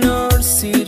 cannot see